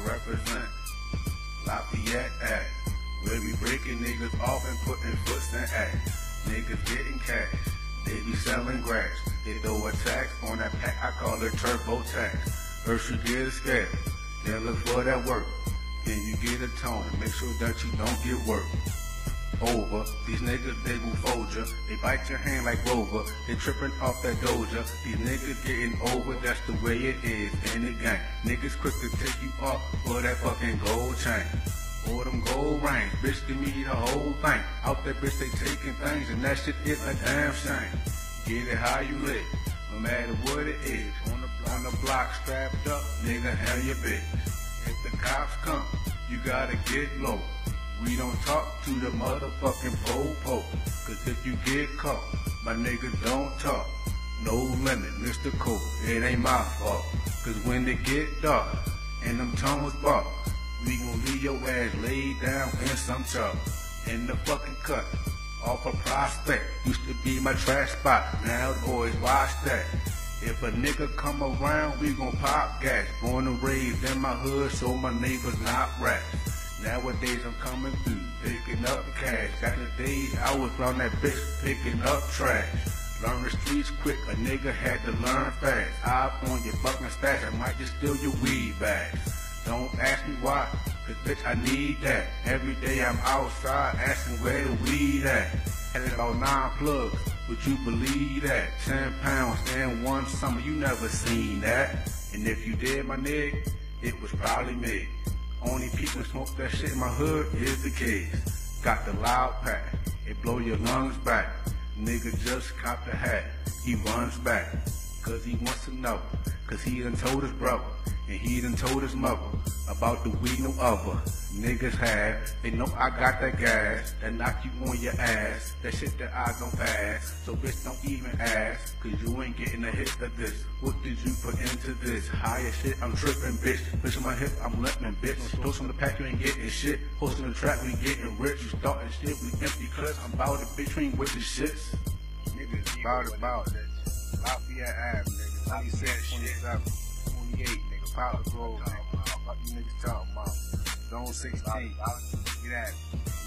represent Lafayette Act. Where we breaking niggas off and putting foots in act. Niggas getting cash. They be selling grass. They throw a tax on that pack. I call it turbo tax. First you get a scale. Then look for that work. Then you get a tone make sure that you don't get work. Over. These niggas, they will fold ya. They bite your hand like Rover. They tripping off that doja. These niggas getting over, that's the way it is in the game. Niggas quick to take you off for that fucking gold chain. Or them gold rings, bitch, give me the whole thing. Out that bitch, they taking things, and that shit is a damn shame. Get it how you live, no matter what it is. On the, on the block, strapped up, nigga, hell your bitch. If the cops come, you gotta get low. We don't talk to the motherfucking po-po. Cause if you get caught, my nigga don't talk. No limit, Mr. Cole, it ain't my fault. Cause when they get dark, and them tongues bark, we gon' leave your ass laid down in some chalk. In the fucking cut, off a prospect. Used to be my trash spot, now boys watch that. If a nigga come around, we gon' pop gas. Born and raised in my hood, so my neighbors not rats. Nowadays I'm coming through, picking up cash. Got the days I was round that bitch picking up trash. Learn the streets quick, a nigga had to learn fast. Eye on your fucking stash, I might just steal your weed bags. Don't ask me why, cause bitch I need that. Every day I'm outside asking where the weed at. Had about nine plugs, would you believe that? Ten pounds in one summer, you never seen that. And if you did, my nigga, it was probably me. Only people smoke that shit in my hood is the kids. Got the loud pack, it blow your lungs back. Nigga just caught the hat, he runs back. Cause he wants to know, cause he done told his brother, and he done told his mother about the weed no other. Niggas have, they know I got that gas, that knock you on your ass, that shit that I don't pass. So bitch don't even ask, cause you ain't getting a hit of this. What did you put into this? Higher shit, I'm tripping, bitch. Bitch on my hip, I'm limping, bitch. Toast on the pack, you ain't getting shit. Posting the trap, we getting rich. You starting shit, we empty clips. I'm about it, bitch, you ain't with the shits. Niggas about it, about it. Lafayette Ave, nigga. 26, 27, 28, Powder Grove, nigga. What you niggas talking about? Zone 16. Get at.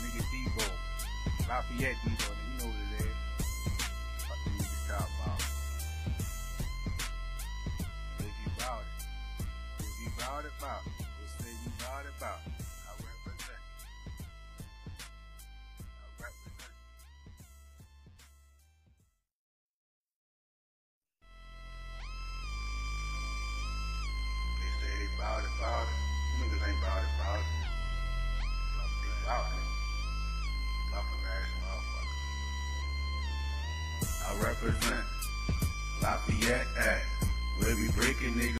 Nigga Deebo. Lafayette nigga. You know what it is. What you niggas talking about? If you about it. If you about it, about it. You about it, about it. Represent Lafayette Act. Where we breaking niggas